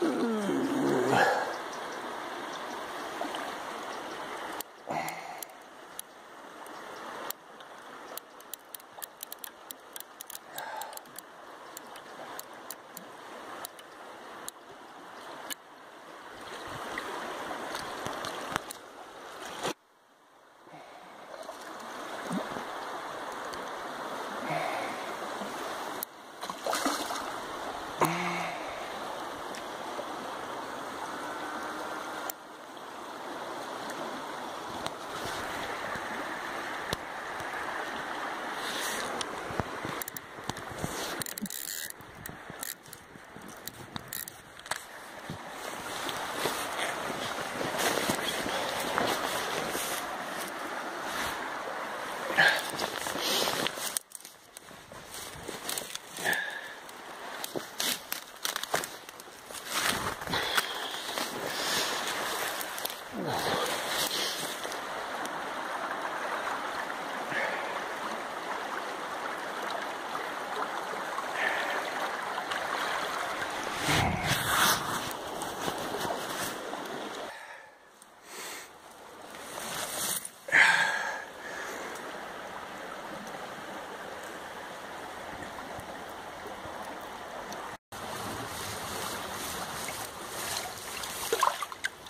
Mm-hmm.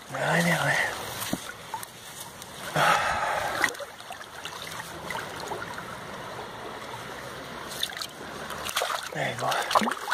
Wspaniale. There you go.